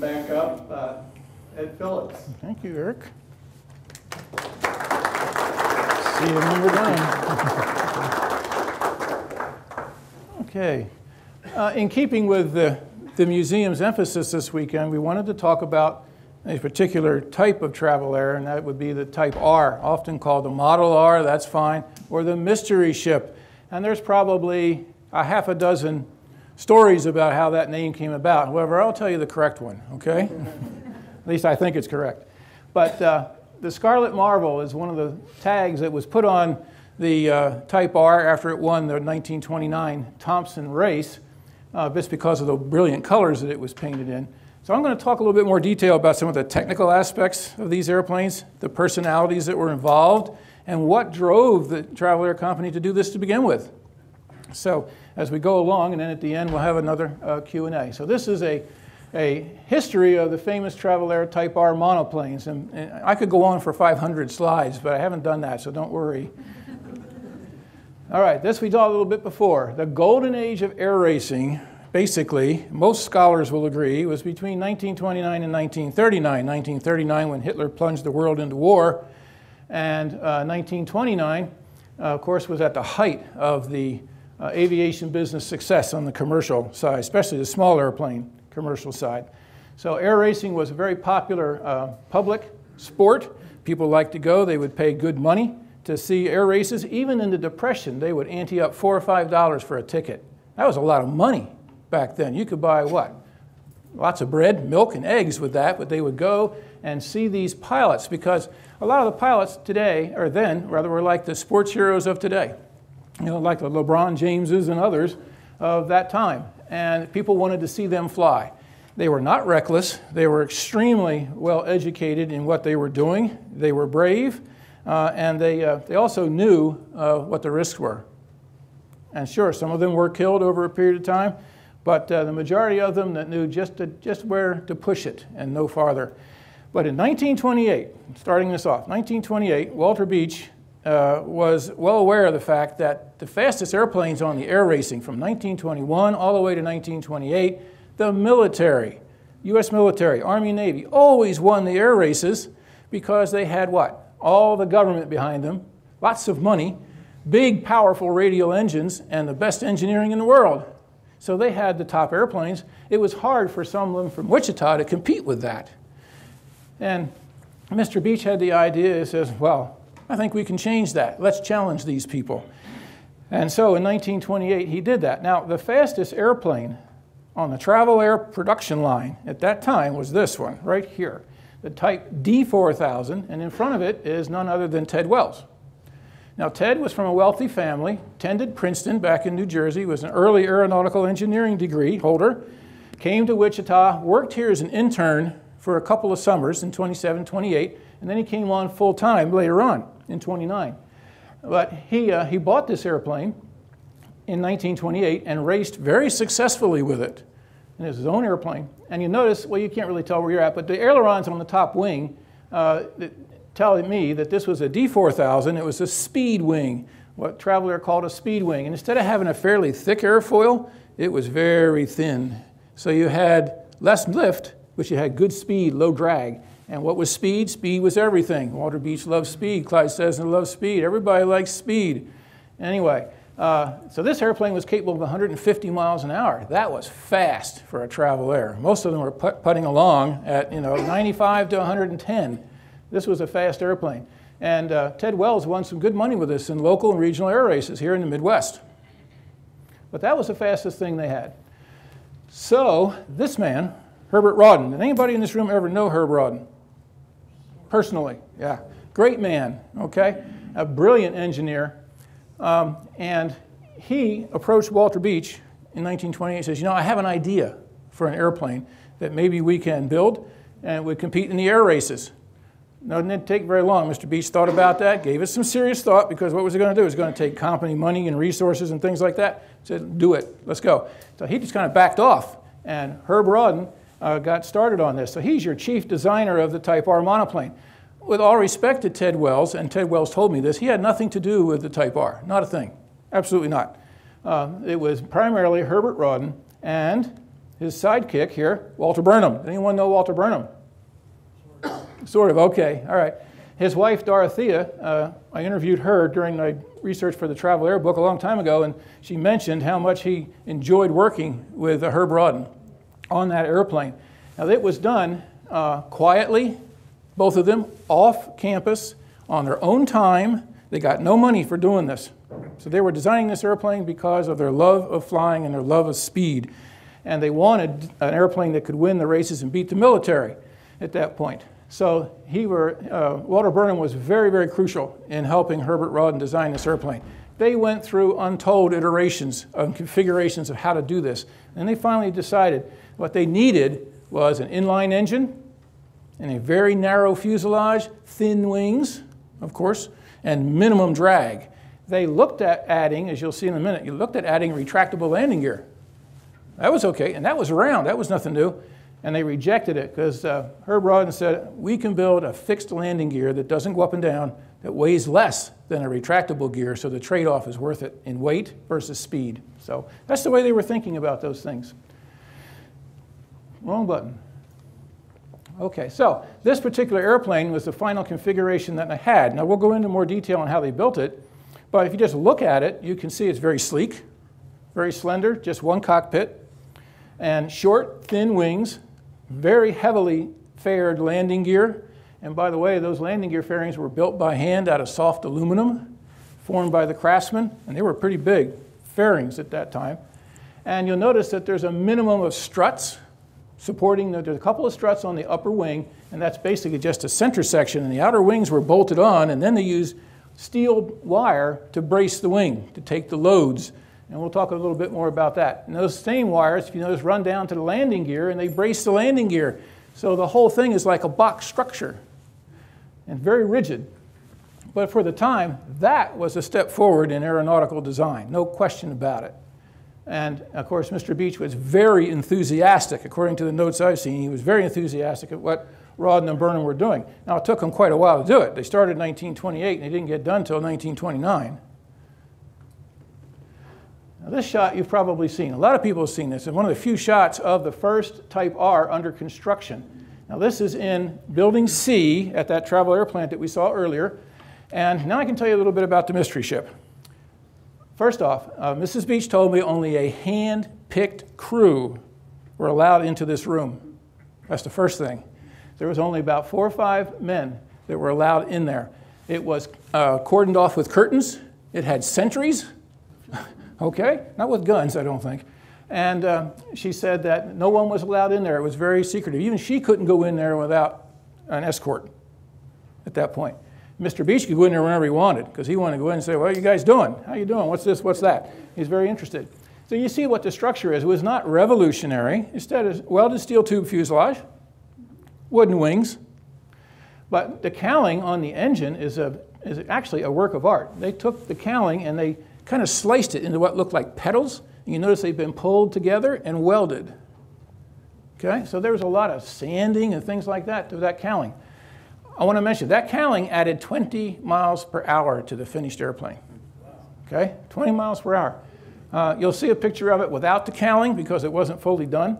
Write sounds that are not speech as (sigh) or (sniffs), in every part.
Back up, uh, Ed Phillips. Thank you, Eric. See you we're done. (laughs) okay. Uh, in keeping with the, the museum's emphasis this weekend, we wanted to talk about a particular type of travel air, and that would be the type R, often called the Model R, that's fine, or the mystery ship. And there's probably a half a dozen stories about how that name came about. However, I'll tell you the correct one, okay? At least I think it's correct. But uh, the Scarlet Marvel is one of the tags that was put on the uh, Type R after it won the 1929 Thompson race, uh, just because of the brilliant colors that it was painted in. So I'm going to talk a little bit more detail about some of the technical aspects of these airplanes, the personalities that were involved, and what drove the Travel Air Company to do this to begin with. So as we go along, and then at the end we'll have another uh, Q&A. So this is a, a history of the famous Travel Air Type R monoplanes. And, and I could go on for 500 slides, but I haven't done that, so don't worry. (laughs) All right, this we talked a little bit before. The golden age of air racing, basically, most scholars will agree, was between 1929 and 1939. 1939 when Hitler plunged the world into war, and uh, 1929, uh, of course, was at the height of the uh, aviation business success on the commercial side, especially the small airplane commercial side. So air racing was a very popular uh, public sport. People liked to go. They would pay good money to see air races. Even in the Depression, they would ante up four or five dollars for a ticket. That was a lot of money back then. You could buy what? Lots of bread, milk, and eggs with that, but they would go and see these pilots because a lot of the pilots today, or then, rather, were like the sports heroes of today you know, like the LeBron Jameses and others of that time. And people wanted to see them fly. They were not reckless. They were extremely well educated in what they were doing. They were brave, uh, and they, uh, they also knew uh, what the risks were. And sure, some of them were killed over a period of time, but uh, the majority of them that knew just, to, just where to push it and no farther. But in 1928, starting this off, 1928, Walter Beech uh, was well aware of the fact that the fastest airplanes on the air racing from 1921 all the way to 1928, the military, U.S. military, Army, Navy, always won the air races because they had what? All the government behind them, lots of money, big, powerful radial engines, and the best engineering in the world. So they had the top airplanes. It was hard for some of them from Wichita to compete with that. And Mr. Beech had the idea, he says, well, I think we can change that. Let's challenge these people. And so in 1928, he did that. Now, the fastest airplane on the Travel Air production line at that time was this one right here, the Type D4000, and in front of it is none other than Ted Wells. Now, Ted was from a wealthy family, attended Princeton back in New Jersey, was an early aeronautical engineering degree holder, came to Wichita, worked here as an intern for a couple of summers in 27, 28, and then he came on full time later on in 29. But he, uh, he bought this airplane in 1928 and raced very successfully with it. And his own airplane. And you notice, well, you can't really tell where you're at, but the ailerons on the top wing uh, tell me that this was a D4000. It was a speed wing, what Travel Air called a speed wing. And instead of having a fairly thick airfoil, it was very thin. So you had less lift, but you had good speed, low drag. And what was speed? Speed was everything. Walter Beech loves speed. Clyde Cessna loves speed. Everybody likes speed. Anyway, uh, so this airplane was capable of 150 miles an hour. That was fast for a travel air. Most of them were put, putting along at you know 95 to 110. This was a fast airplane. And uh, Ted Wells won some good money with this in local and regional air races here in the Midwest. But that was the fastest thing they had. So this man, Herbert Rawdon, did anybody in this room ever know Herb Rawdon? Personally. Yeah, great man, okay? A brilliant engineer. Um, and he approached Walter Beech in 1928 and says, You know, I have an idea for an airplane that maybe we can build and would compete in the air races. No, it didn't take very long. Mr. Beech thought about that, gave it some serious thought because what was it going to do? It was going to take company money and resources and things like that. Said, do it, let's go. So he just kind of backed off. And Herb Rawdon uh, got started on this. So he's your chief designer of the Type R monoplane. With all respect to Ted Wells, and Ted Wells told me this, he had nothing to do with the Type R. Not a thing. Absolutely not. Uh, it was primarily Herbert Rawdon and his sidekick here, Walter Burnham. Anyone know Walter Burnham? Sort of, okay, all right. His wife, Dorothea, uh, I interviewed her during my research for the Travel Air book a long time ago, and she mentioned how much he enjoyed working with Herb Rawdon on that airplane. Now, it was done uh, quietly, both of them off campus on their own time. They got no money for doing this. So they were designing this airplane because of their love of flying and their love of speed. And they wanted an airplane that could win the races and beat the military at that point. So he were, uh, Walter Burnham was very, very crucial in helping Herbert Rawdon design this airplane. They went through untold iterations and configurations of how to do this. And they finally decided what they needed was an inline engine and a very narrow fuselage, thin wings, of course, and minimum drag. They looked at adding, as you'll see in a minute, you looked at adding retractable landing gear. That was okay, and that was around, that was nothing new. And they rejected it because uh, Herb Rawdon said, we can build a fixed landing gear that doesn't go up and down, that weighs less than a retractable gear, so the trade off is worth it in weight versus speed. So that's the way they were thinking about those things. Wrong button. Okay, so this particular airplane was the final configuration that I had. Now we'll go into more detail on how they built it, but if you just look at it, you can see it's very sleek, very slender, just one cockpit, and short, thin wings, very heavily faired landing gear. And by the way, those landing gear fairings were built by hand out of soft aluminum, formed by the craftsmen, and they were pretty big fairings at that time. And you'll notice that there's a minimum of struts supporting, the, there's a couple of struts on the upper wing, and that's basically just a center section, and the outer wings were bolted on, and then they used steel wire to brace the wing, to take the loads. And we'll talk a little bit more about that. And those same wires, if you notice, run down to the landing gear, and they brace the landing gear. So the whole thing is like a box structure and very rigid. But for the time, that was a step forward in aeronautical design, no question about it. And of course, Mr. Beech was very enthusiastic. According to the notes I've seen, he was very enthusiastic at what Rawdon and Burnham were doing. Now, it took them quite a while to do it. They started in 1928 and they didn't get done until 1929. Now, this shot you've probably seen. A lot of people have seen this. It's one of the few shots of the first Type R under construction. Now, this is in Building C at that travel air plant that we saw earlier. And now I can tell you a little bit about the mystery ship. First off, uh, Mrs. Beech told me only a hand picked crew were allowed into this room. That's the first thing. There was only about four or five men that were allowed in there. It was uh, cordoned off with curtains, it had sentries, (laughs) okay? Not with guns, I don't think. And uh, she said that no one was allowed in there. It was very secretive. Even she couldn't go in there without an escort at that point. Mr. Beech could go in there whenever he wanted because he wanted to go in and say, what are you guys doing? How you doing? What's this? What's that? He's very interested. So you see what the structure is. It was not revolutionary. Instead, it's welded steel tube fuselage, wooden wings. But the cowling on the engine is, a, is actually a work of art. They took the cowling and they kind of sliced it into what looked like petals. And you notice they've been pulled together and welded. Okay, so there was a lot of sanding and things like that to that cowling. I want to mention that cowling added 20 miles per hour to the finished airplane. Okay, 20 miles per hour. Uh, you'll see a picture of it without the cowling because it wasn't fully done.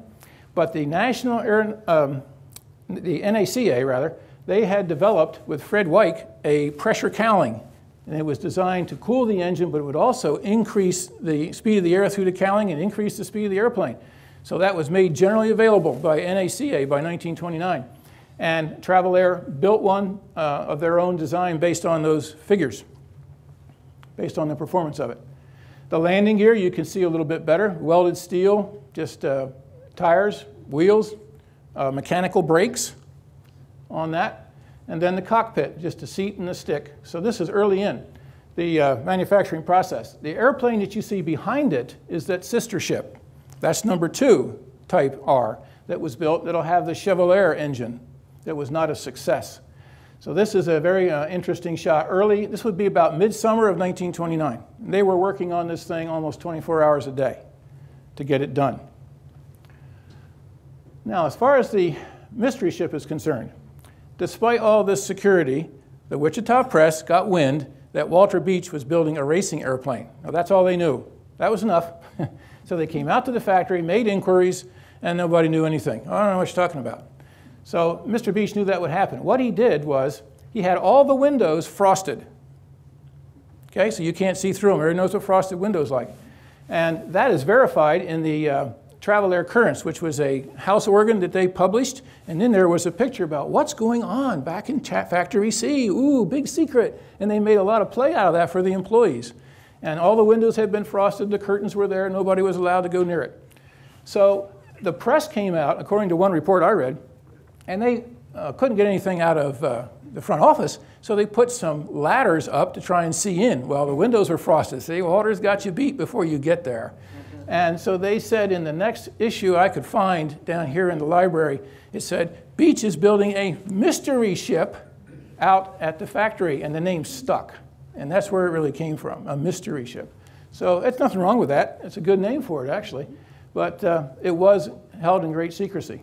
But the National Air, um, the NACA rather, they had developed with Fred Weick a pressure cowling. And it was designed to cool the engine, but it would also increase the speed of the air through the cowling and increase the speed of the airplane. So that was made generally available by NACA by 1929. And Travel Air built one uh, of their own design based on those figures, based on the performance of it. The landing gear you can see a little bit better welded steel, just uh, tires, wheels, uh, mechanical brakes on that, and then the cockpit, just a seat and a stick. So this is early in the uh, manufacturing process. The airplane that you see behind it is that sister ship. That's number two, Type R, that was built that'll have the Chevrolair engine that was not a success. So this is a very uh, interesting shot. Early, this would be about midsummer of 1929. They were working on this thing almost 24 hours a day to get it done. Now, as far as the mystery ship is concerned, despite all this security, the Wichita Press got wind that Walter Beech was building a racing airplane. Now, that's all they knew. That was enough. (laughs) so they came out to the factory, made inquiries, and nobody knew anything. I don't know what you're talking about. So Mr. Beech knew that would happen. What he did was he had all the windows frosted. Okay, so you can't see through them. Everybody knows what frosted windows like. And that is verified in the uh, Travel Air Currents, which was a house organ that they published. And then there was a picture about what's going on back in Factory C. Ooh, big secret. And they made a lot of play out of that for the employees. And all the windows had been frosted, the curtains were there, nobody was allowed to go near it. So the press came out, according to one report I read, and they uh, couldn't get anything out of uh, the front office, so they put some ladders up to try and see in. Well, the windows were frosted. See, Walter's got you beat before you get there. And so they said in the next issue I could find down here in the library, it said, Beech is building a mystery ship out at the factory, and the name stuck. And that's where it really came from, a mystery ship. So it's nothing wrong with that. It's a good name for it, actually. But uh, it was held in great secrecy.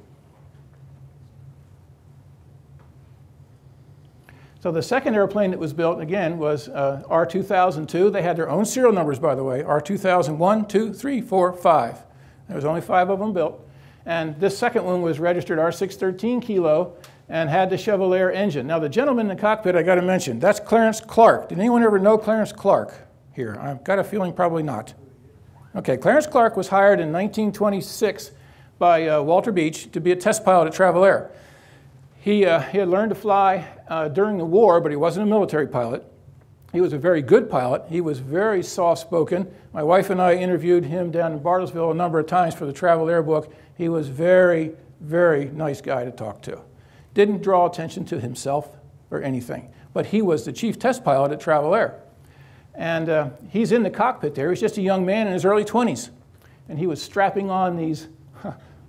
So the second airplane that was built, again, was uh, R2002. They had their own serial numbers, by the way, R2001, 2, 3, 4, 5. There was only five of them built. And this second one was registered R613 kilo and had the Chevrolair engine. Now the gentleman in the cockpit I got to mention, that's Clarence Clark. Did anyone ever know Clarence Clark here? I've got a feeling probably not. Okay, Clarence Clark was hired in 1926 by uh, Walter Beech to be a test pilot at Travel Air. He, uh, he had learned to fly uh, during the war, but he wasn't a military pilot. He was a very good pilot. He was very soft spoken. My wife and I interviewed him down in Bartlesville a number of times for the Travel Air book. He was very, very nice guy to talk to. Didn't draw attention to himself or anything, but he was the chief test pilot at Travel Air. And uh, he's in the cockpit there. He's just a young man in his early 20s. And he was strapping on these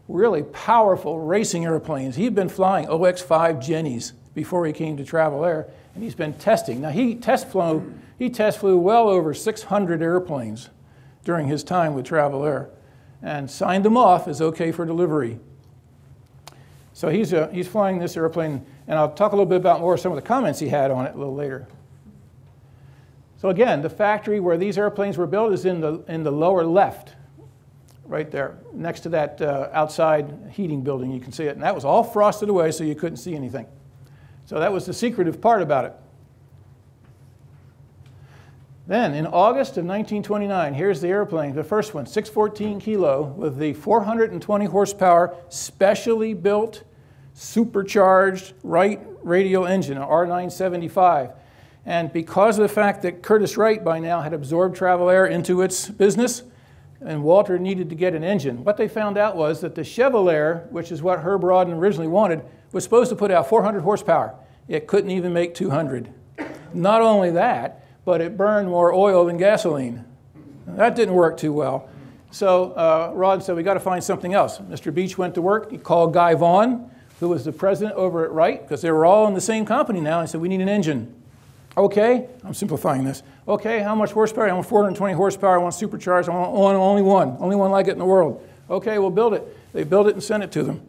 really powerful racing airplanes. He'd been flying OX-5 Jennies before he came to Travel Air, and he's been testing. Now he test flew, he test flew well over 600 airplanes during his time with Travel Air, and signed them off as okay for delivery. So he's, uh, he's flying this airplane, and I'll talk a little bit about more some of the comments he had on it a little later. So again, the factory where these airplanes were built is in the, in the lower left right there, next to that uh, outside heating building. You can see it. And that was all frosted away so you couldn't see anything. So that was the secretive part about it. Then, in August of 1929, here's the airplane, the first one, 614 kilo, with the 420 horsepower, specially built, supercharged Wright radial engine, an R975. And because of the fact that Curtiss Wright by now had absorbed Travel Air into its business, and Walter needed to get an engine. What they found out was that the Chevrolair, which is what Herb Rawdon originally wanted, was supposed to put out 400 horsepower. It couldn't even make 200. Not only that, but it burned more oil than gasoline. That didn't work too well. So uh, Rod said, we got to find something else. Mr. Beech went to work. He called Guy Vaughan, who was the president over at Wright, because they were all in the same company now. He said, we need an engine. Okay, I'm simplifying this. Okay, how much horsepower? I want 420 horsepower. I want supercharged. I want only one, only one like it in the world. Okay, we'll build it. They built it and sent it to them.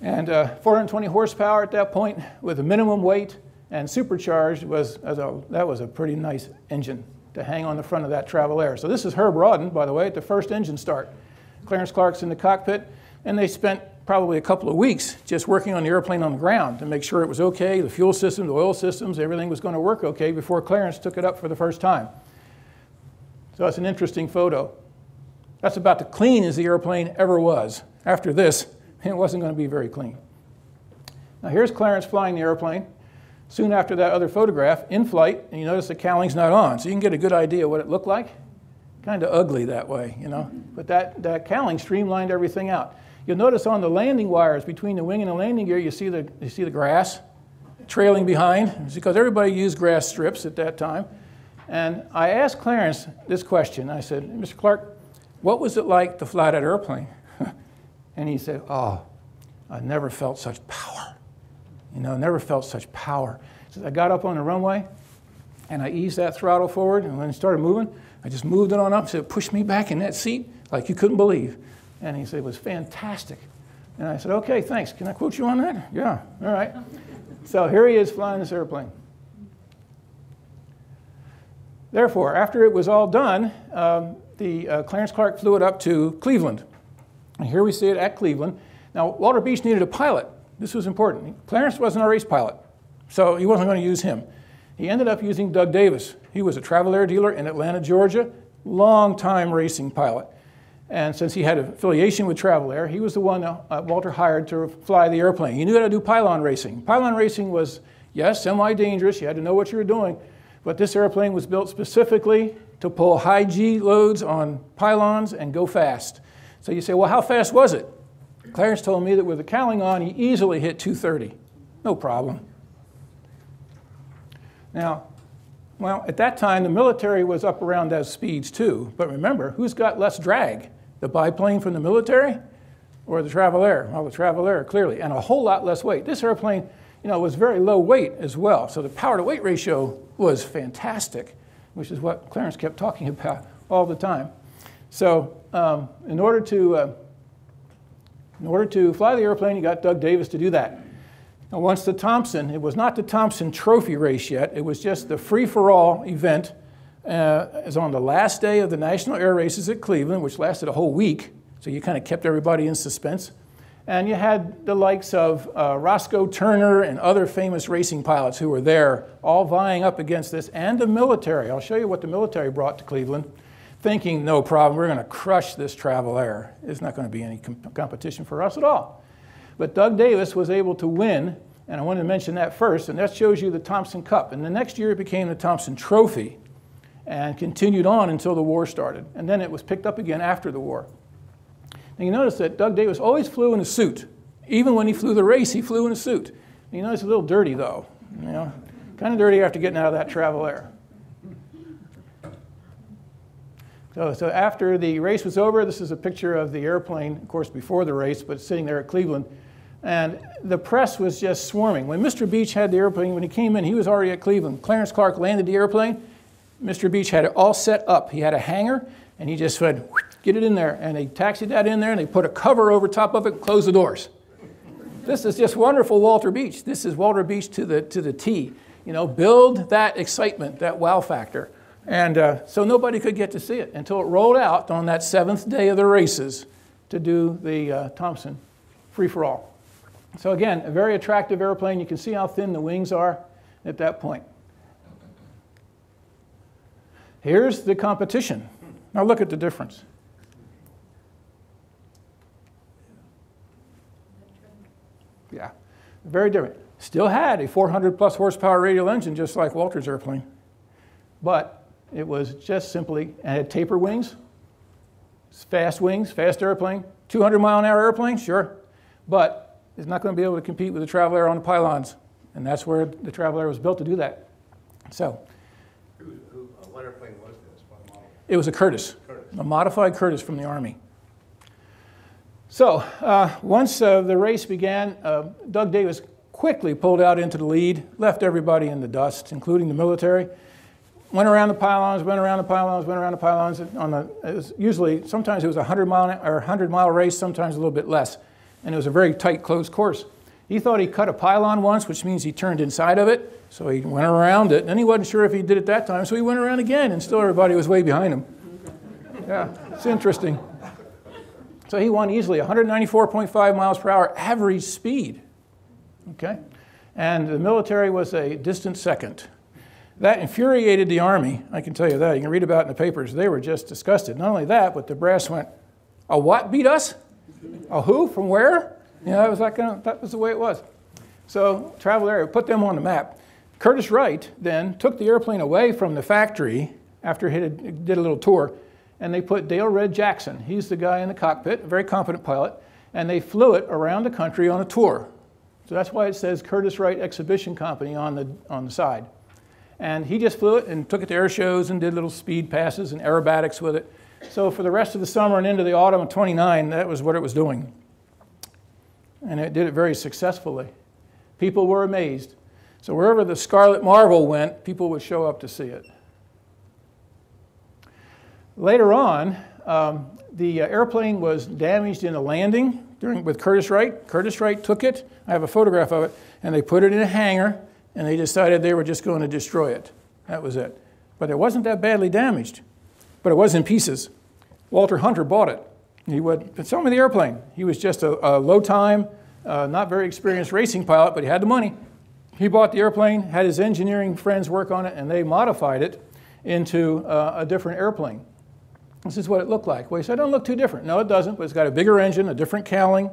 And uh, 420 horsepower at that point with a minimum weight and supercharged was, a, that was a pretty nice engine to hang on the front of that Travel Air. So this is Herb Rawdon, by the way, at the first engine start. Clarence Clark's in the cockpit, and they spent probably a couple of weeks just working on the airplane on the ground to make sure it was okay, the fuel system, the oil systems, everything was going to work okay before Clarence took it up for the first time. So that's an interesting photo. That's about as clean as the airplane ever was. After this, (laughs) it wasn't going to be very clean. Now here's Clarence flying the airplane. Soon after that other photograph, in flight, and you notice the cowling's not on, so you can get a good idea what it looked like. Kind of ugly that way, you know. But that, that cowling streamlined everything out. You'll notice on the landing wires between the wing and the landing gear, you see the, you see the grass trailing behind. It's because everybody used grass strips at that time. And I asked Clarence this question. I said, Mr. Clark, what was it like to fly that airplane? (laughs) and he said, Oh, I never felt such power. You know, never felt such power. Said, I got up on the runway and I eased that throttle forward. And when it started moving, I just moved it on up. So it pushed me back in that seat like you couldn't believe. And he said, it was fantastic. And I said, okay, thanks. Can I quote you on that? Yeah, all right. so here he is flying this airplane. Therefore, after it was all done, um, the uh, Clarence Clark flew it up to Cleveland. And here we see it at Cleveland. Now, Walter Beech needed a pilot. This was important. Clarence wasn't a race pilot, so he wasn't going to use him. He ended up using Doug Davis. He was a travel air dealer in Atlanta, Georgia, long time racing pilot. And since he had affiliation with Travel Air, he was the one uh, Walter hired to fly the airplane. He knew how to do pylon racing. Pylon racing was, yes, semi dangerous. You had to know what you were doing. But this airplane was built specifically to pull high G loads on pylons and go fast. So you say, well, how fast was it? Clarence told me that with the cowling on, he easily hit 230. No problem. Now, well, at that time, the military was up around those speeds too. But remember, who's got less drag? The biplane from the military or the Travel Air? Well, the Travel Air, clearly, and a whole lot less weight. This airplane, you know, was very low weight as well. So the power to weight ratio was fantastic, which is what Clarence kept talking (laughs) about all the time. So um, in order to uh, in order to fly the airplane, you got Doug Davis to do that. Now, once the Thompson, it was not the Thompson Trophy race yet, it was just the free for all event. Uh, is on the last day of the National Air Races at Cleveland, which lasted a whole week. So you kind of kept everybody in suspense. And you had the likes of uh, Roscoe Turner and other famous racing pilots who were there, all vying up against this, and the military. I'll show you what the military brought to Cleveland thinking, no problem, we're going to crush this travel air. There's not going to be any comp- competition for us at all. But Doug Davis was able to win, and I wanted to mention that first, and that shows you the Thompson Cup. And the next year it became the Thompson Trophy and continued on until the war started. And then it was picked up again after the war. Now you notice that Doug Davis always flew in a suit. Even when he flew the race, he flew in a suit. And you it's a little dirty though, you know, kind of dirty after getting out of that travel air. So, so after the race was over, this is a picture of the airplane, of course, before the race, but sitting there at Cleveland. And the press was just swarming. When Mr. Beech had the airplane, when he came in, he was already at Cleveland. Clarence Clark landed the airplane. Mr. Beech had it all set up. He had a hangar, and he just said, get it in there. And they taxied that in there, and they put a cover over top of it and closed the doors. This is just wonderful Walter Beech. This is Walter Beech to the, to the T. You know, build that excitement, that wow factor. And uh, so nobody could get to see it until it rolled out on that seventh day of the races to do the uh, Thompson free for all. So, again, a very attractive airplane. You can see how thin the wings are at that point. Here's the competition. Now, look at the difference. Yeah, very different. Still had a 400 plus horsepower radial engine, just like Walter's airplane. But it was just simply, had taper wings, fast wings, fast airplane, 200 mile an hour airplane, sure, but it's not going to be able to compete with the Travel Air on the pylons. And that's where the Travel Air was built to do that. So. Who, who, uh, what airplane was this? What model? It was a Curtiss, Curtiss. a modified Curtiss from the Army. So uh, once uh, the race began, uh, Doug Davis quickly pulled out into the lead, left everybody in the dust, including the military went around the pylons, went around the pylons, went around the pylons. On the, it was usually, sometimes it was a 100 mile, or 100 mile race, sometimes a little bit less. And it was a very tight, closed course. He thought he cut a pylon once, which means he turned inside of it. So he went around it. And he wasn't sure if he did it that time, so he went around again, and still everybody was way behind him. Yeah, it's interesting. So he won easily 194.5 miles per hour average speed. Okay? And the military was a distant second. That infuriated the Army, I can tell you that. You can read about it in the papers. They were just disgusted. Not only that, but the brass went, A what beat us? A who? From where? You know, that was, kind that was the way it was. So, Travel Air put them on the map. Curtiss Wright then took the airplane away from the factory after he did a little tour, and they put Dale Red Jackson, he's the guy in the cockpit, a very competent pilot, and they flew it around the country on a tour. So that's why it says Curtiss Wright Exhibition Company on the, on the side. And he just flew it and took it to air shows and did little speed passes and aerobatics with it. So for the rest of the summer and into the autumn of 29, that was what it was doing. And it did it very successfully. People were amazed. So wherever the Scarlet Marvel went, people would show up to see it. Later on, um, the uh, airplane was damaged in a landing during, with Curtiss Wright. Curtiss Wright took it. I have a photograph of it. And they put it in a hangar and they decided they were just going to destroy it. That was it. But it wasn't that badly damaged, but it was in pieces. Walter Hunter bought it He would sell me the airplane. He was just a, a low time, uh, not very experienced racing pilot, but he had the money. He bought the airplane, had his engineering friends work on it, and they modified it into uh, a different airplane. This is what it looked like. Well, he said, it doesn't look too different. No, it doesn't, but it's got a bigger engine, a different cowling,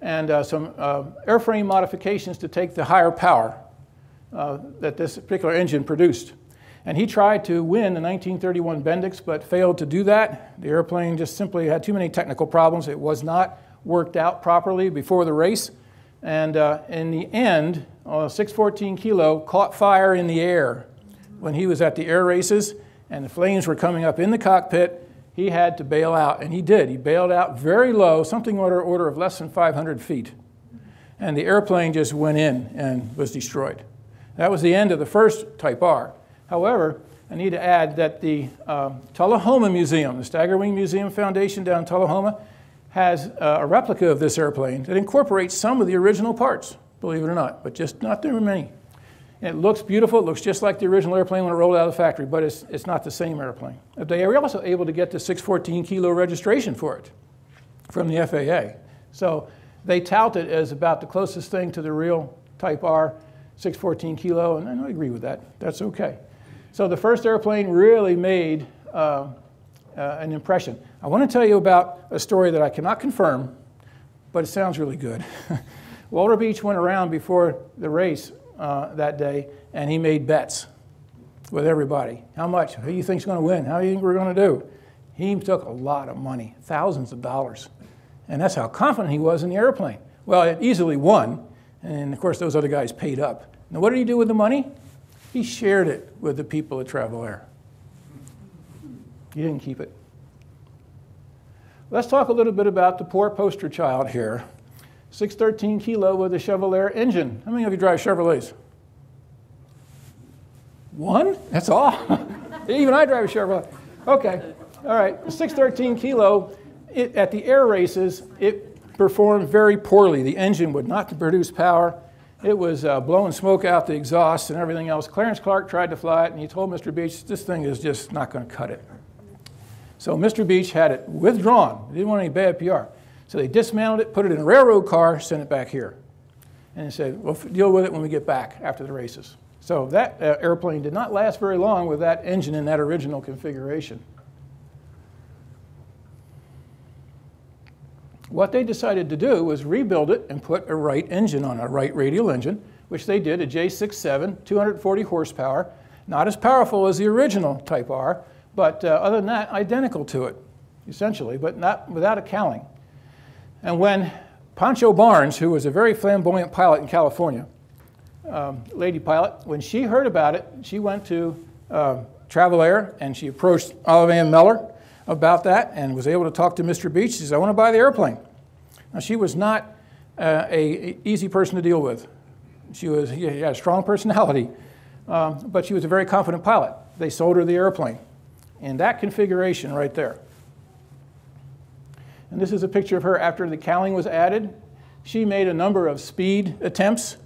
and uh, some uh, airframe modifications to take the higher power uh, that this particular engine produced. And he tried to win the 1931 Bendix, but failed to do that. The airplane just simply had too many technical problems. It was not worked out properly before the race. And uh, in the end, uh, 614 kilo caught fire in the air when he was at the air races, and the flames were coming up in the cockpit. He had to bail out, and he did. He bailed out very low, something order order of less than 500 feet, and the airplane just went in and was destroyed. That was the end of the first Type R. However, I need to add that the uh, Tullahoma Museum, the Staggerwing Museum Foundation down in Tullahoma, has uh, a replica of this airplane that incorporates some of the original parts, believe it or not, but just not very many. It looks beautiful. It looks just like the original airplane when it rolled out of the factory, but it's, it's not the same airplane. They were also able to get the 614 kilo registration for it from the FAA. So they tout it as about the closest thing to the real Type R 614 kilo, and I agree with that. That's okay. So the first airplane really made uh, uh, an impression. I want to tell you about a story that I cannot confirm, but it sounds really good. (laughs) Walter Beech went around before the race uh, that day, and he made bets with everybody. How much? Who do you think's going to win? How do you think we're going to do? He took a lot of money, thousands of dollars, and that's how confident he was in the airplane. Well, it easily won, and of course those other guys paid up. Now, what did he do with the money? He shared it with the people at Travel Air. He didn't keep it. Let's talk a little bit about the poor poster child here. 613 kilo with a Chevrolet engine. How many of you drive Chevrolets? One? That's all? (laughs) Even I drive a Chevrolet. Okay, all right. 613 kilo, it, at the air races, it performed very poorly. The engine would not produce power. It was uh, blowing smoke out the exhaust and everything else. Clarence Clark tried to fly it, and he told Mr. Beech, this thing is just not going to cut it. So Mr. Beech had it withdrawn. They didn't want any bad PR. So they dismantled it, put it in a railroad car, sent it back here. And they said, we'll deal with it when we get back after the races. So that uh, airplane did not last very long with that engine in that original configuration. What they decided to do was rebuild it and put a Wright engine on, a Wright radial engine, which they did, a J67, 240 horsepower, not as powerful as the original Type R, but uh, other than that, identical to it, essentially, but not without a cowling. And when Pancho Barnes, who was a very flamboyant pilot in California, um, lady pilot, when she heard about it, she went to uh, Travel Air and she approached Olive Ann Mellor about that and was able to talk to Mr. Beech. She says, I want to buy the airplane. Now, she was not uh, a, easy person to deal with. She was she had a strong personality, um, but she was a very confident pilot. They sold her the airplane in that configuration right there. And this is a picture of her after the cowling was added. She made a number of speed attempts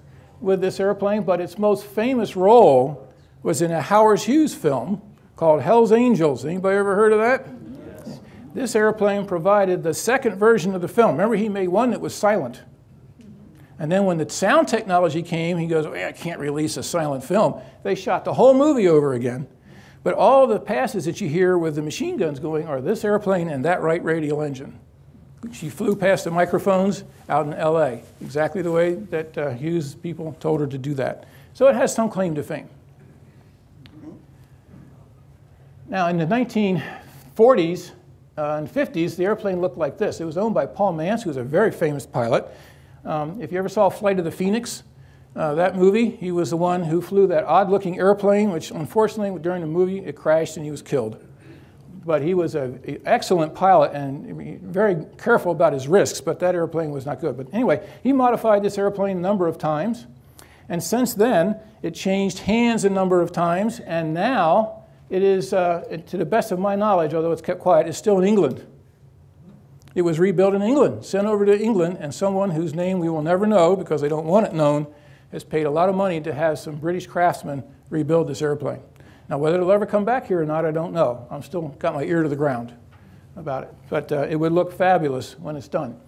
with this airplane, but its most famous role was in a Howard Hughes film called Hell's Angels. Anybody ever heard of that? This airplane provided the second version of the film. Remember, he made one that was silent. And then when the sound technology came, he goes, I can't release a silent film. They shot the whole movie over again. But all the passes that you hear with the machine guns going are this airplane and that Wright radial engine. She flew past the microphones out in LA, exactly the way that uh, Hughes people told her to do that. So it has some claim to fame. Now, in the 1940s, uh, the 50s, the airplane looked like this. It was owned by Paul Mantz, who was a very famous pilot. Um, if you ever saw Flight of the Phoenix, uh, that movie, he was the one who flew that odd looking airplane, which unfortunately during the movie it crashed and he was killed. But he was an excellent pilot and very careful about his risks, but that airplane was not good. But anyway, he modified this airplane a number of times. And since then, it changed hands a number of times. And now it is, uh, to the best of my knowledge, although it's kept quiet, is still in England. It was rebuilt in England, sent over to England, and someone whose name we will never know because they don't want it known has paid a lot of money to have some British craftsmen rebuild this airplane. Now, whether it'll ever come back here or not, I don't know. I'm still got my ear to the ground. about it. But uh, it would look fabulous when it's done.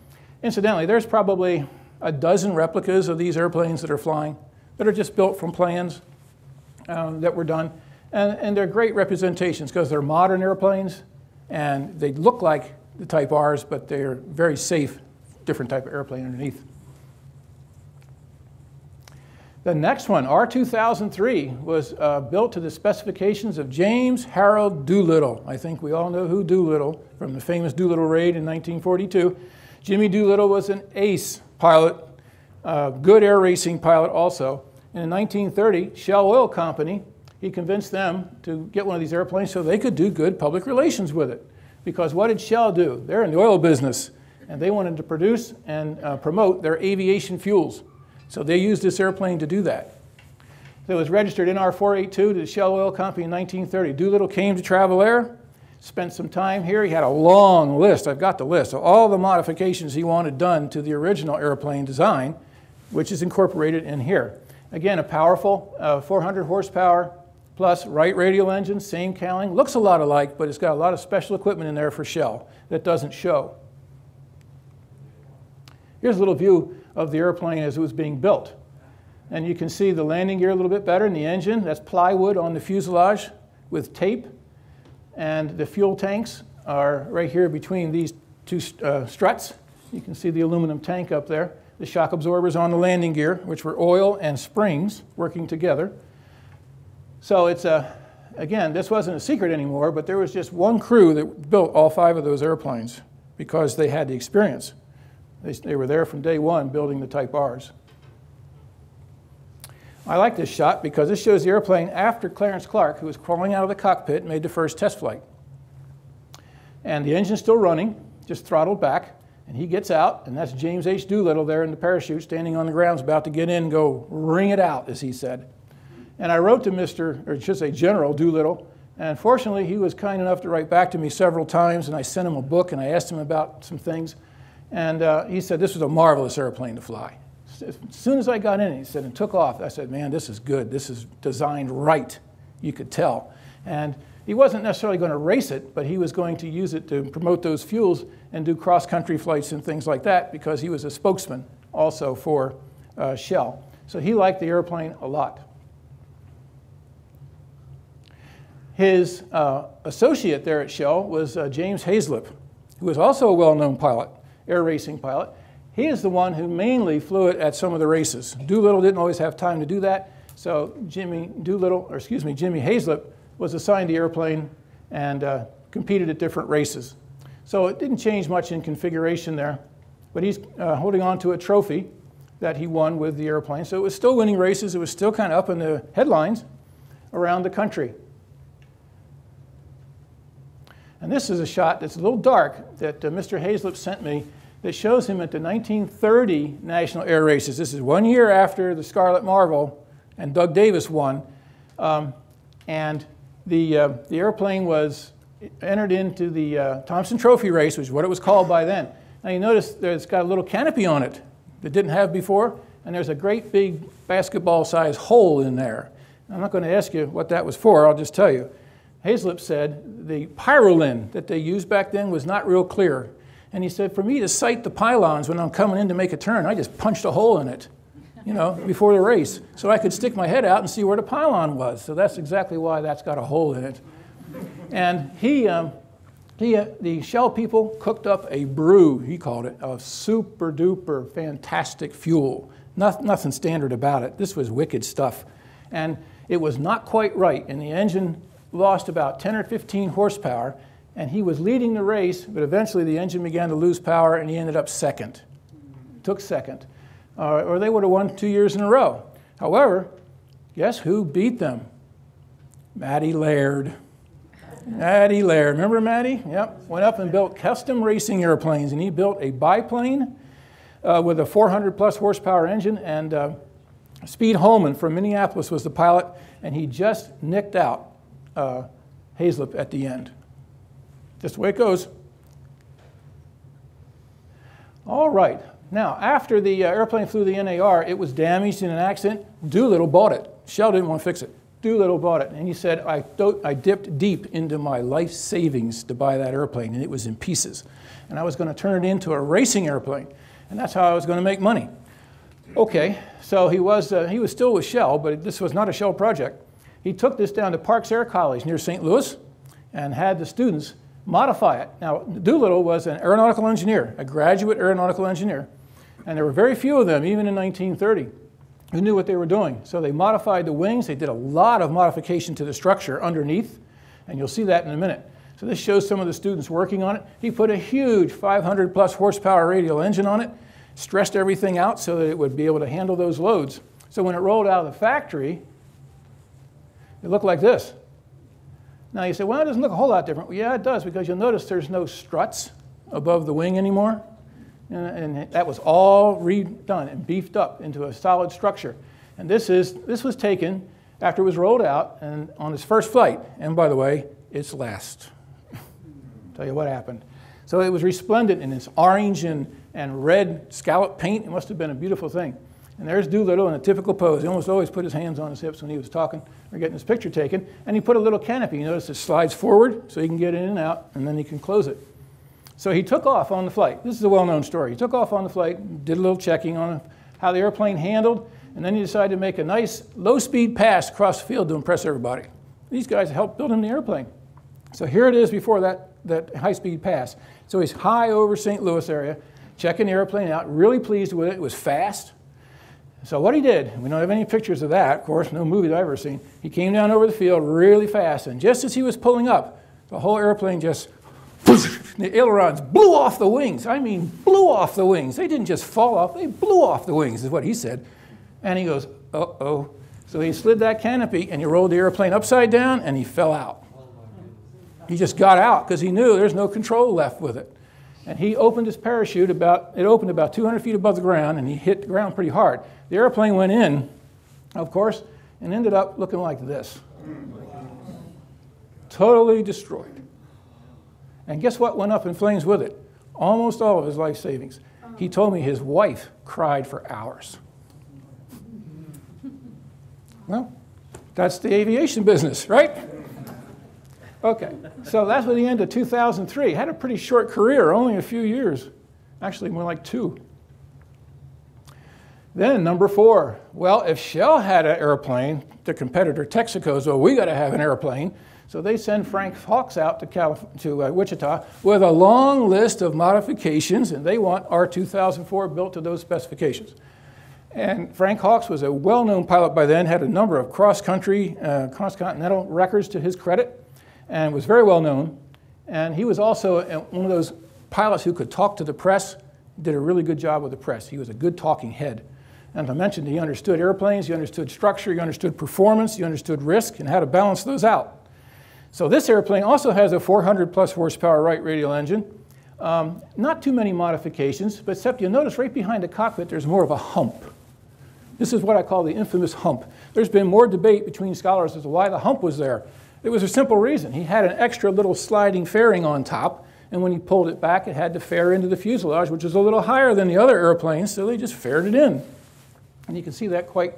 Incidentally, there's probably a dozen replicas of these airplanes that are flying that are just built from plans um, that were done. And, and they're great representations because they're modern airplanes and they look like the Type Rs, but they're very safe, different type of airplane underneath. The next one, R2003, was uh, built to the specifications of James Harold Doolittle. I think we all know who Doolittle from the famous Doolittle raid in 1942. Jimmy Doolittle was an ace pilot, uh, good air racing pilot also. And in 1930, Shell Oil Company, he convinced them to get one of these airplanes so they could do good public relations with it. Because what did Shell do? They're in the oil business, and they wanted to produce and uh, promote their aviation fuels. So they used this airplane to do that. It was registered NR482 to the Shell Oil Company in 1930. Doolittle came to Travel Air, spent some time here. He had a long list. I've got the list of all the modifications he wanted done to the original airplane design, which is incorporated in here. Again, a powerful uh, 400 horsepower plus Wright radial engine, same cowling. Looks a lot alike, but it's got a lot of special equipment in there for Shell that doesn't show. Here's a little view of the airplane as it was being built. And you can see the landing gear a little bit better in the engine. That's plywood on the fuselage with tape. And the fuel tanks are right here between these two uh, struts. You can see the aluminum tank up there. The shock absorbers on the landing gear, which were oil and springs working together. So it's a, again, this wasn't a secret anymore, but there was just one crew that built all five of those airplanes because they had the experience. They, they were there from day one building the Type Rs. I like this shot because this shows the airplane after Clarence Clark, who was crawling out of the cockpit, made the first test flight. And the engine's still running, just throttled back, and he gets out, and that's James H. Doolittle there in the parachute, standing on the ground, about to get in and go ring it out, as he said. And I wrote to Mr., or I should say General Doolittle, and fortunately he was kind enough to write back to me several times, and I sent him a book and I asked him about some things. And uh, he said this was a marvelous airplane to fly. As soon as I got in, he said, and took off, I said, man, this is good. This is designed right. You could tell. And he wasn't necessarily going to race it, but he was going to use it to promote those fuels and do cross country flights and things like that because he was a spokesman also for uh, Shell. So he liked the airplane a lot. His uh, associate there at Shell was uh, James Haizlip, who was also a well known pilot air racing pilot. He is the one who mainly flew it at some of the races. Doolittle didn't always have time to do that, so Jimmy Doolittle, or excuse me, Jimmy Haizlip was assigned the airplane and uh, competed at different races. So it didn't change much in configuration there, but he's uh, holding on to a trophy that he won with the airplane. So it was still winning races. It was still kind of up in the headlines around the country. And this is a shot that's a little dark that uh, Mr. Haizlip sent me that shows him at the 1930 National Air Races. This is one year after the Scarlet Marvel and Doug Davis won. Um, and the, uh, the airplane was entered into the uh, Thompson Trophy race, which is what it was called by then. Now you notice it's got a little canopy on it that didn't have before, and there's a great big basketball-sized hole in there. I'm not going to ask you what that was for, I'll just tell you. Haizlip said the pyralin that they used back then was not real clear. And he said, for me to sight the pylons when I'm coming in to make a turn, I just punched a hole in it, you know, before the race. So I could stick my head out and see where the pylon was. So that's exactly why that's got a hole in it. And he, um, he uh, the Shell people cooked up a brew, he called it, of super duper fantastic fuel. Noth- nothing standard about it. This was wicked stuff. And it was not quite right. And the engine lost about 10 or 15 horsepower and he was leading the race, but eventually the engine began to lose power and he ended up second. Took second. Uh, or they would have won two years in a row. However, guess who beat them? Matty Laird. Matty Laird. Remember Matty? Yep. Went up and built custom racing airplanes, and he built a biplane uh, with a 400 plus horsepower engine. And uh, Speed Holman from Minneapolis was the pilot, and he just nicked out uh, Haizlip at the end. Just the way it goes. All right. Now, after the uh, airplane flew the NAR, it was damaged in an accident. Doolittle bought it. Shell didn't want to fix it. Doolittle bought it, and he said, I, I dipped deep into my life savings to buy that airplane, and it was in pieces. And I was going to turn it into a racing airplane, and that's how I was going to make money. Okay, so he was, uh, he was still with Shell, but this was not a Shell project. He took this down to Parks Air College near St. Louis and had the students modify it. Now, Doolittle was an aeronautical engineer, a graduate aeronautical engineer, and there were very few of them, even in 1930, who knew what they were doing. So they modified the wings. They did a lot of modification to the structure underneath, and you'll see that in a minute. So this shows some of the students working on it. He put a huge 500 plus horsepower radial engine on it, stressed everything out so that it would be able to handle those loads. So when it rolled out of the factory, it looked like this. Now you say, well, it doesn't look a whole lot different. Well, yeah, it does because you'll notice there's no struts above the wing anymore. And, and that was all redone and beefed up into a solid structure. And this, is, this was taken after it was rolled out and on its first flight. And by the way, its last. (laughs) Tell you what happened. So it was resplendent in its orange and, and red scallop paint. It must have been a beautiful thing. And there's Doolittle in a typical pose. He almost always put his hands on his hips when he was talking or getting his picture taken. And he put a little canopy. You notice it slides forward so he can get in and out, and then he can close it. So he took off on the flight. This is a well known story. He took off on the flight, did a little checking on how the airplane handled, and then he decided to make a nice low speed pass across the field to impress everybody. These guys helped build him the airplane. So here it is before that, that high speed pass. So he's high over St. Louis area, checking the airplane out, really pleased with it. It was fast. So what he did, we don't have any pictures of that, of course, no movie I've ever seen. He came down over the field really fast, and just as he was pulling up, the whole airplane just (laughs) the ailerons blew off the wings. I mean, blew off the wings. They didn't just fall off, they blew off the wings, is what he said. And he goes, uh oh. So he slid that canopy and he rolled the airplane upside down and he fell out. He just got out because he knew there's no control left with it. And he opened his parachute about, it opened about 200 feet above the ground and he hit the ground pretty hard. The airplane went in, of course, and ended up looking like this totally destroyed. And guess what went up in flames with it? Almost all of his life savings. He told me his wife cried for hours. Well, that's the aviation business, right? Okay, so that's what the end of 2003. Had a pretty short career, only a few years. Actually, more like two. Then number four. Well, if Shell had an airplane, the competitor Texaco, well, we got to have an airplane. So they send Frank Hawks out to, Calif- to uh, Wichita with a long list of modifications, and they want our 2004 built to those specifications. And Frank Hawks was a well known pilot by then, had a number of cross country, uh, cross continental records to his credit, and was very well known. And he was also one of those pilots who could talk to the press, did a really good job with the press. He was a good talking head. And I mentioned, he understood airplanes, he understood structure, he understood performance, he understood risk, and how to balance those out. So this airplane also has a 400 plus horsepower Wright radial engine. Um, not too many modifications, but except you'll notice right behind the cockpit there's more of a hump. This is what I call the infamous hump. There's been more debate between scholars as to why the hump was there. It was a simple reason. He had an extra little sliding fairing on top, and when he pulled it back, it had to fare into the fuselage, which is a little higher than the other airplanes, so they just faired it in. And you can see that quite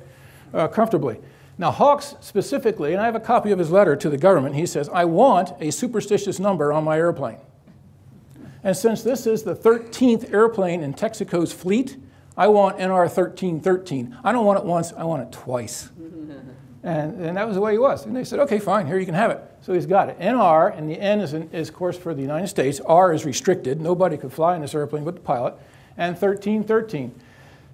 uh, comfortably. Now, Hawks specifically, and I have a copy of his letter to the government, he says, I want a superstitious number on my airplane. And since this is the 13th airplane in Texaco's fleet, I want NR 1313. I don't want it once, I want it twice. (laughs) and, and that was the way he was. And they said, okay, fine, here you can have it. So he's got it. NR, and the N is, in, is of course, for the United States. R is restricted. Nobody could fly in this airplane but the pilot. And 1313.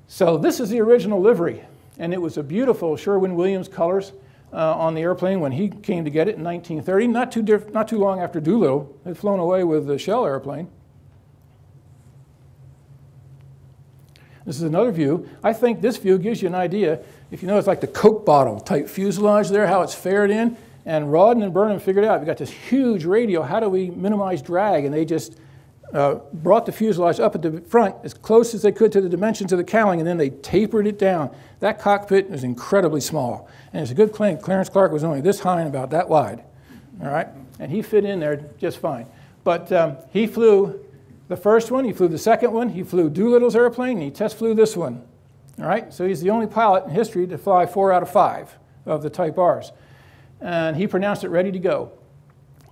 So this is the original livery and it was a beautiful Sherwin-Williams colors uh, on the airplane when he came to get it in 1930, not too, not too long after Doolittle had flown away with the Shell airplane. This is another view. I think this view gives you an idea. If you know, it's like the Coke bottle type fuselage there, how it's fared in. And Rawdon and Burnham figured out we got this huge radial, How do we minimize drag? And they just uh, brought the fuselage up at the front as close as they could to the dimensions of the cowling, and then they tapered it down. That cockpit was incredibly small. And it's a good claim. Clarence Clark was only this high and about that wide. All right? And he fit in there just fine. But um, he flew the first one, he flew the second one, he flew Doolittle's airplane, and he test flew this one. All right? So he's the only pilot in history to fly four out of five of the Type R's. and he pronounced it ready to go.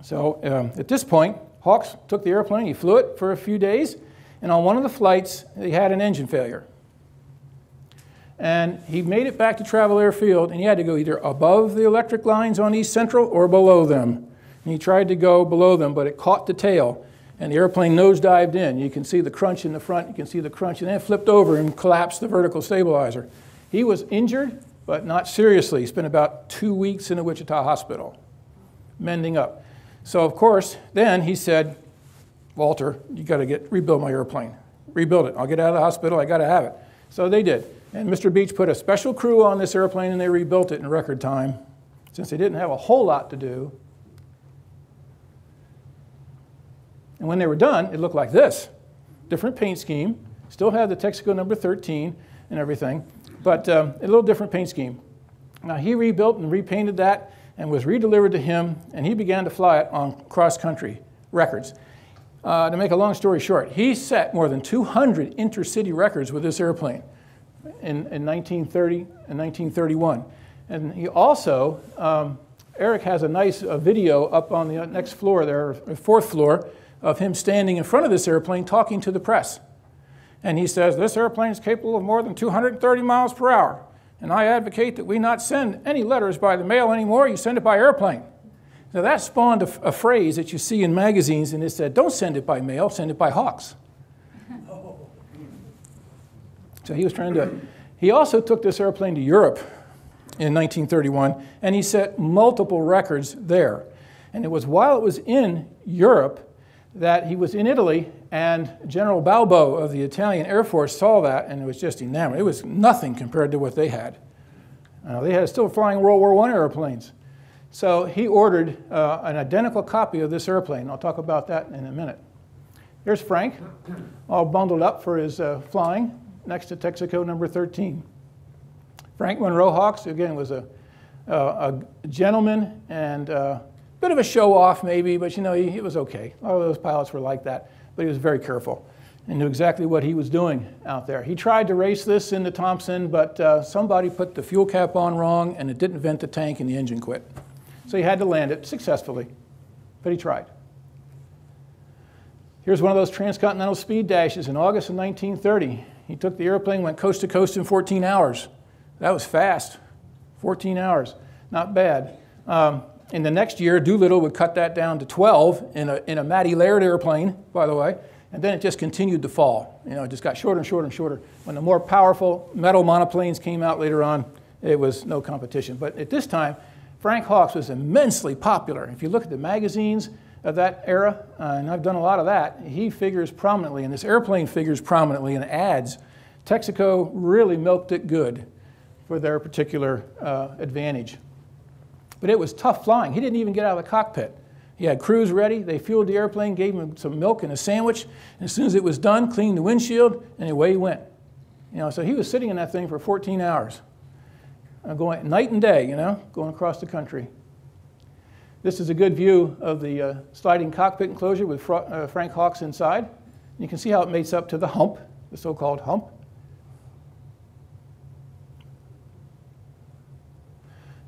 So um, at this point, Hawks took the airplane, he flew it for a few days, and on one of the flights, he had an engine failure. And he made it back to Travel Airfield, and he had to go either above the electric lines on East Central or below them. And he tried to go below them, but it caught the tail, and the airplane nosedived in. You can see the crunch in the front, you can see the crunch, and then it flipped over and collapsed the vertical stabilizer. He was injured, but not seriously. He spent about two weeks in a Wichita hospital, mending up. So, of course, then he said, Walter, you got to get rebuild my airplane. Rebuild it. I'll get out of the hospital. I got to have it. So they did. And Mr. Beech put a special crew on this airplane and they rebuilt it in record time since they didn't have a whole lot to do. And when they were done, it looked like this different paint scheme, still had the Texaco number 13 and everything, but um, a little different paint scheme. Now he rebuilt and repainted that and was redelivered to him, and he began to fly it on cross country records. Uh, to make a long story short, he set more than 200 intercity records with this airplane in, in 1930 and 1931. And he also, um, Eric has a nice uh, video up on the next floor there, fourth floor, of him standing in front of this airplane talking to the press. And he says, This airplane is capable of more than 230 miles per hour. And I advocate that we not send any letters by the mail anymore, you send it by airplane. Now that spawned a, a phrase that you see in magazines, and it said, Don't send it by mail, send it by Hawks. So he was trying to. He also took this airplane to Europe in 1931, and he set multiple records there. And it was while it was in Europe that he was in Italy, and General Balbo of the Italian Air Force saw that and was just enamored. It was nothing compared to what they had. Uh, they had still flying World War I airplanes. So he ordered uh, an identical copy of this airplane. I'll talk about that in a minute. Here's Frank, all bundled up for his uh, flying next to Texaco number 13. Frank Monroe Hawks, again, was a, a gentleman and uh, Bit of a show off, maybe, but you know, he, was okay. All of those pilots were like that, but he was very careful and knew exactly what he was doing out there. He tried to race this into Thompson, but uh, somebody put the fuel cap on wrong and it didn't vent the tank and the engine quit. So he had to land it successfully, but he tried. Here's one of those transcontinental speed dashes in August of 1930. He took the airplane, went coast to coast in 14 hours. That was fast, 14 hours. Not bad. Um, in the next year, Doolittle would cut that down to 12 in a, in a Matty Laird airplane, by the way, and then it just continued to fall. You know, it just got shorter and shorter and shorter. When the more powerful metal monoplanes came out later on, it was no competition. But at this time, Frank Hawks was immensely popular. If you look at the magazines of that era, uh, and I've done a lot of that, he figures prominently, and this airplane figures prominently in ads. Texaco really milked it good for their particular uh, advantage. But it was tough flying. He didn't even get out of the cockpit. He had crews ready. They fueled the airplane, gave him some milk and a sandwich. And as soon as it was done, cleaned the windshield, and away he went. You know, so he was sitting in that thing for 14 hours, uh, going night and day, you know, going across the country. This is a good view of the uh, sliding cockpit enclosure with Fra- uh, Frank Hawks inside. You can see how it mates up to the hump, the so called hump.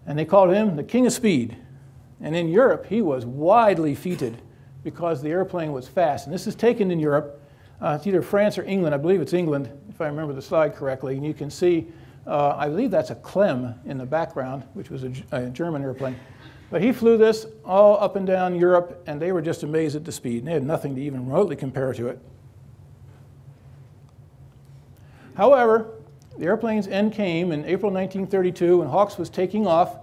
And they called him the King of Speed. And in Europe, he was widely feted because the airplane was fast. And this is taken in Europe. Uh, it's either France or England. I believe it's England, if I remember the slide correctly. And you can see, uh, I believe that's a Klemm in the background, which was a, a, German airplane. But he flew this all up and down Europe, and they were just amazed at the speed. And they had nothing to even remotely compare to it. However, the airplane's end came in April 1932 when Hawks was taking off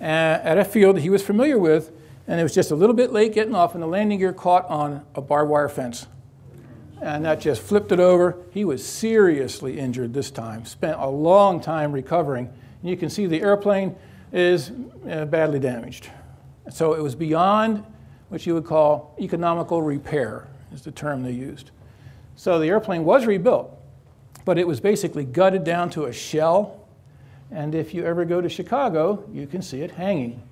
uh, at a field he was familiar with, and it was just a little bit late getting off, and the landing gear caught on a barbed wire fence. And that just flipped it over. He was seriously injured this time, spent a long time recovering. And you can see the airplane is uh, badly damaged. So it was beyond what you would call economical repair, is the term they used. So the airplane was rebuilt but it was basically gutted down to a shell. And if you ever go to Chicago, you can see it hanging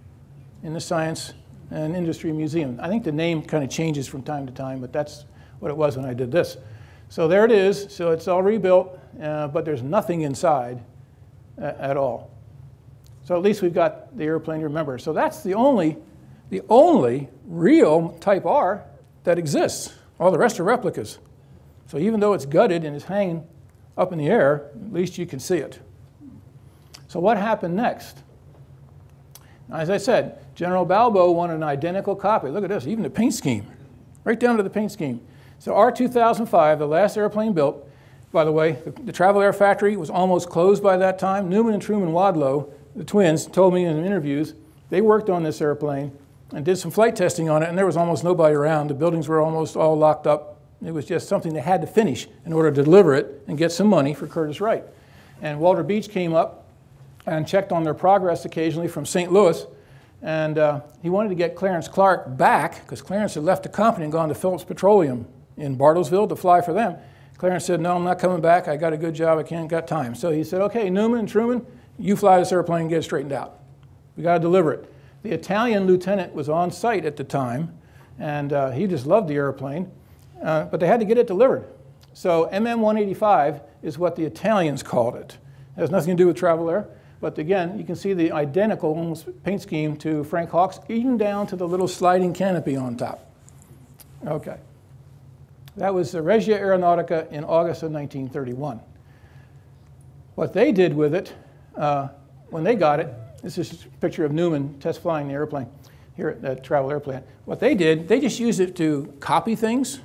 in the Science and Industry Museum. I think the name kind of changes from time to time, but that's what it was when I did this. So there it is. So it's all rebuilt, uh, but there's nothing inside uh, at all. So at least we've got the airplane to remember. So that's the only, the only real Type R that exists. All the rest are replicas. So even though it's gutted and is hanging up in the air, at least you can see it. So what happened next? As I said, General Balbo wanted an identical copy. Look at this, even the paint scheme, right down to the paint scheme. So R2005, the last airplane built, by the way, the, the Travel Air Factory was almost closed by that time. Newman and Truman Wadlow, the twins, told me in interviews they worked on this airplane and did some flight testing on it, and there was almost nobody around. The buildings were almost all locked up. It was just something they had to finish in order to deliver it and get some money for Curtiss Wright. And Walter Beech came up and checked on their progress occasionally from St. Louis. And uh, he wanted to get Clarence Clark back because Clarence had left the company and gone to Phillips Petroleum in Bartlesville to fly for them. Clarence said, No, I'm not coming back. I got a good job. I can't got time. So he said, Okay, Newman and Truman, you fly this airplane and get it straightened out. We got to deliver it. The Italian lieutenant was on site at the time, and uh, he just loved the airplane, uh, but they had to get it delivered. So MM 185 is what the Italians called it. It has nothing to do with Travel Air. But again, you can see the identical paint scheme to Frank Hawk's, even down to the little sliding canopy on top. Okay. That was the Regia Aeronautica in August of 1931. What they did with it, uh, when they got it, this is a picture of Newman test flying the airplane here at the Travel Airplane. What they did, they just used it to copy things,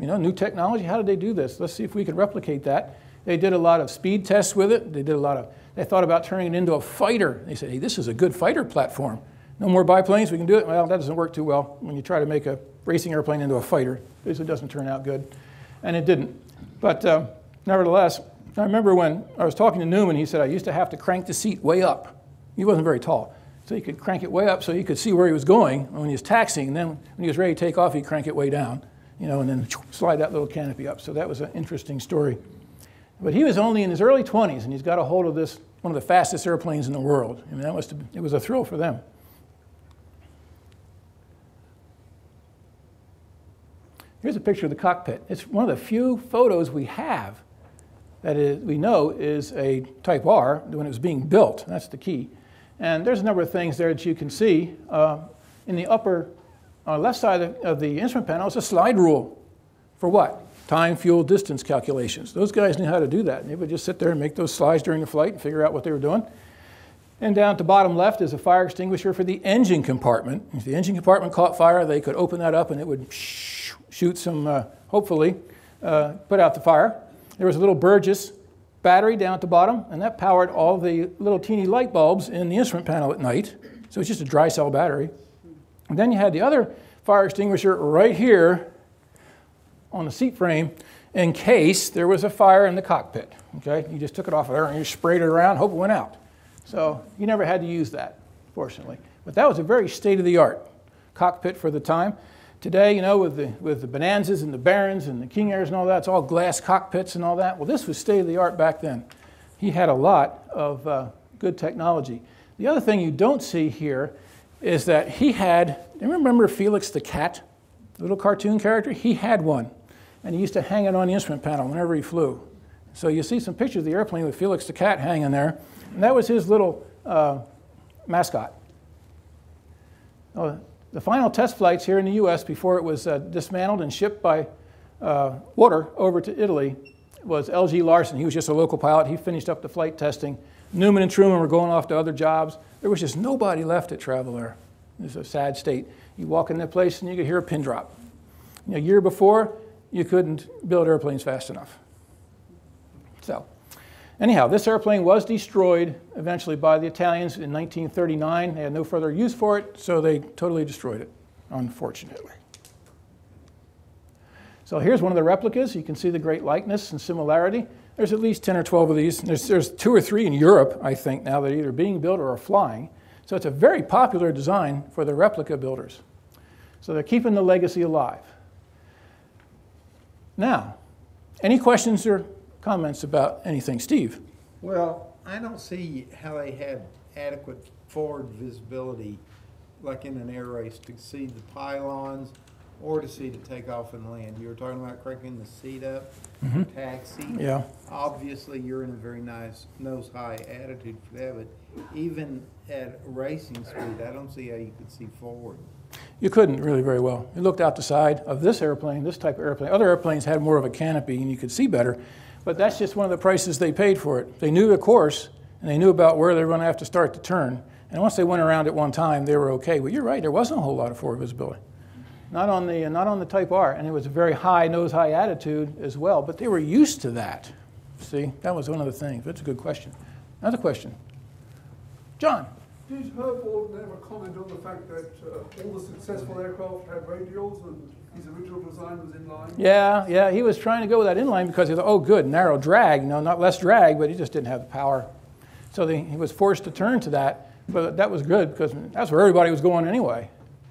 you know, new technology. How did they do this? Let's see if we can replicate that. They did a lot of speed tests with it. They did a lot of, they thought about turning it into a fighter. They said, hey, this is a good fighter platform. No more biplanes, we can do it. Well, that doesn't work too well when you try to make a racing airplane into a fighter. It doesn't turn out good. And it didn't. But uh, nevertheless, I remember when I was talking to Newman, he said I used to have to crank the seat way up he wasn't very tall. So he could crank it way up so he could see where he was going when he was taxiing. And then when he was ready to take off, he'd crank it way down, you know, and then slide that little canopy up. So that was an interesting story. But he was only in his early 20s, and he's got a hold of this, one of the fastest airplanes in the world. I mean, that must have, it was a thrill for them. Here's a picture of the cockpit. It's one of the few photos we have that is, we know is a Type R when it was being built. That's the key. And there's a number of things there that you can see. Uh, in the upper uh, left side of, the instrument panel is a slide rule. For what? Time, fuel, distance calculations. Those guys knew how to do that. They would just sit there and make those slides during the flight and figure out what they were doing. And down at the bottom left is a fire extinguisher for the engine compartment. If the engine compartment caught fire, they could open that up and it would (sniffs) shoot some, uh, hopefully, uh, put out the fire. There was a little Burgess battery down at the bottom, and that powered all the little teeny light bulbs in the instrument panel at night. So it's just a dry cell battery. And then you had the other fire extinguisher right here on the seat frame in case there was a fire in the cockpit. Okay, you just took it off of there and you sprayed it around, hope it went out. So you never had to use that, fortunately. But that was a very state-of-the-art cockpit for the time. Today, you know, with the, with the Bonanzas and the Barons and the King Airs and all that, it's all glass cockpits and all that. Well, this was state of the art back then. He had a lot of uh, good technology. The other thing you don't see here is that he had, do you remember Felix the cat, the little cartoon character? He had one, and he used to hang it on the instrument panel whenever he flew. So you see some pictures of the airplane with Felix the cat hanging there, and that was his little uh, mascot. Oh, the final test flights here in the US before it was uh, dismantled and shipped by uh, water over to Italy was L.G. Larson. He was just a local pilot. He finished up the flight testing. Newman and Truman were going off to other jobs. There was just nobody left at Travel Air. It was a sad state. You walk in that place and you could hear a pin drop. A year before, you couldn't build airplanes fast enough. So. Anyhow, this airplane was destroyed eventually by the Italians in 1939. They had no further use for it, so they totally destroyed it, unfortunately. So here's one of the replicas. You can see the great likeness and similarity. There's at least 10 or 12 of these. There's, there's two or three in Europe, I think, now that are either being built or are flying. So it's a very popular design for the replica builders. So they're keeping the legacy alive. Now, any questions or comments about anything. Steve? Well, I don't see how they had adequate forward visibility, like in an air race, to see the pylons or to see to take off and land. You were talking about cranking the seat up, taxi. Mm-hmm. Yeah. Obviously, you're in a very nice nose-high attitude for that, but even at racing speed, I don't see how you could see forward. You couldn't really very well. You looked out the side of this airplane, this type of airplane. Other airplanes had more of a canopy and you could see better, but that's just one of the prices they paid for it. They knew the course and they knew about where they were going to have to start to turn. And once they went around at one time, they were okay. But you're right, there wasn't a whole lot of forward visibility. Not on the, not on the Type R, and it was a very high nose high attitude as well. But they were used to that. See, that was one of the things. That's a good question. Another question, John. Did Herb Walden ever comment on the fact that uh, all the successful aircraft had radials and his original design was in line? Yeah, yeah, he was trying to go with that inline because he thought, oh, good, narrow drag. No, not less drag, but he just didn't have the power. So the, he was forced to turn to that, but that was good because that's where everybody was going anyway.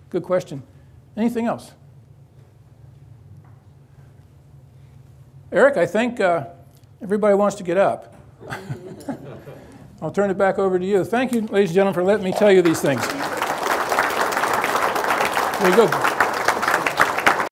Good question. Anything else? Eric, I think uh, everybody wants to get up. (laughs) I'll turn it back over to you. Thank you, ladies and gentlemen, for letting me tell you these things. There you go.